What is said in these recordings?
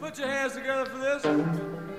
Put your hands together for this.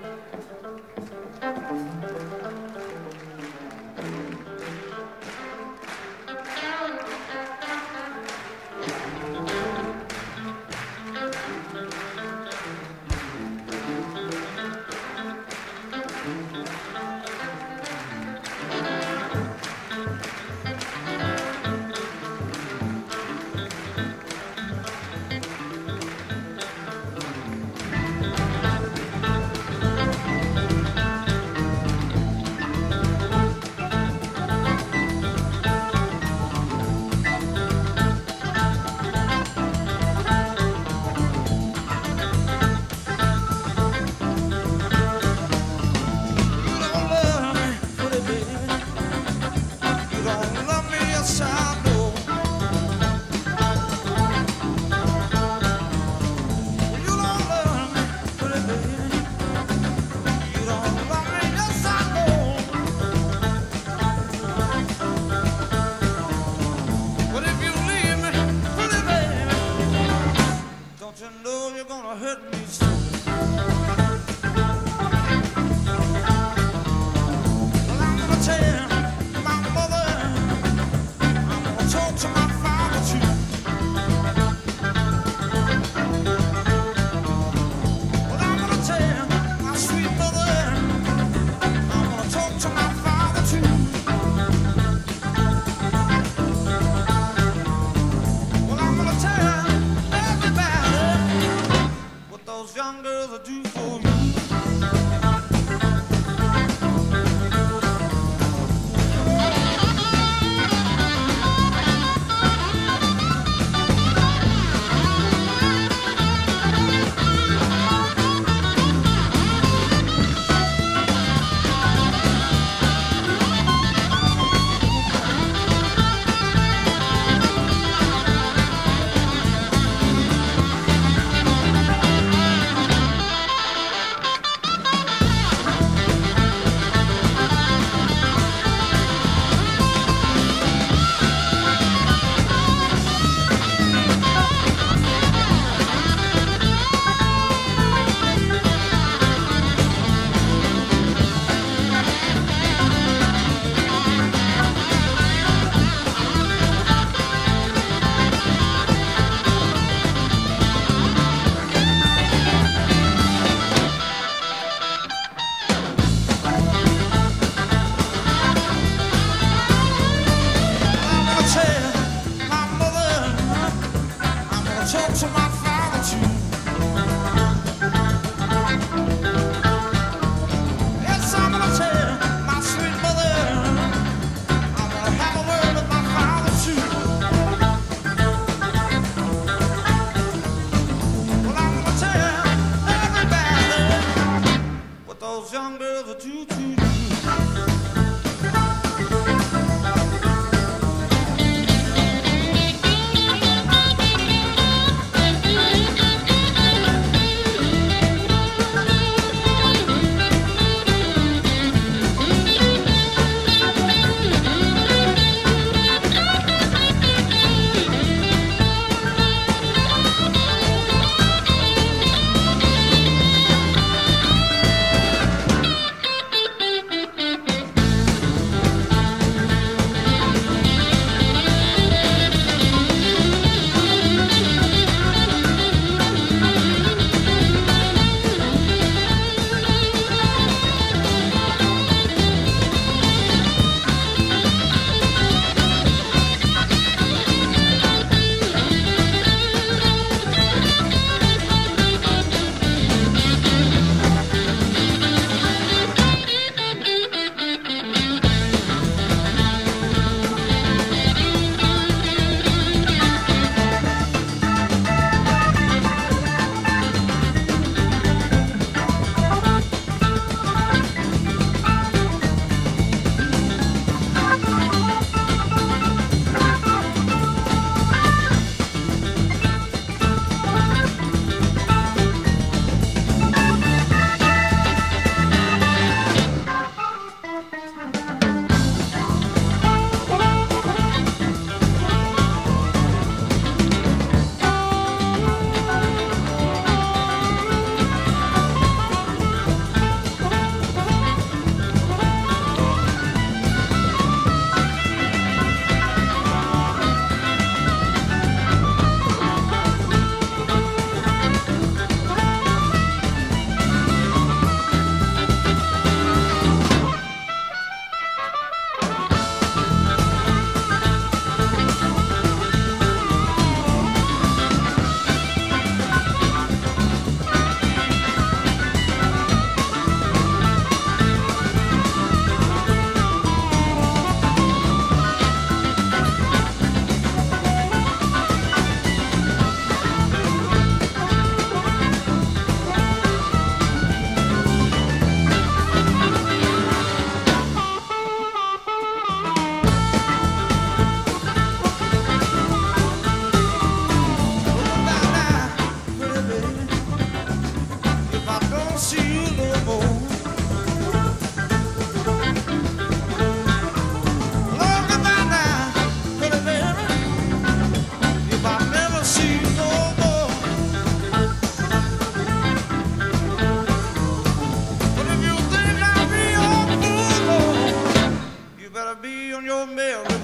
Jingle bell, doo.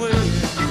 doing.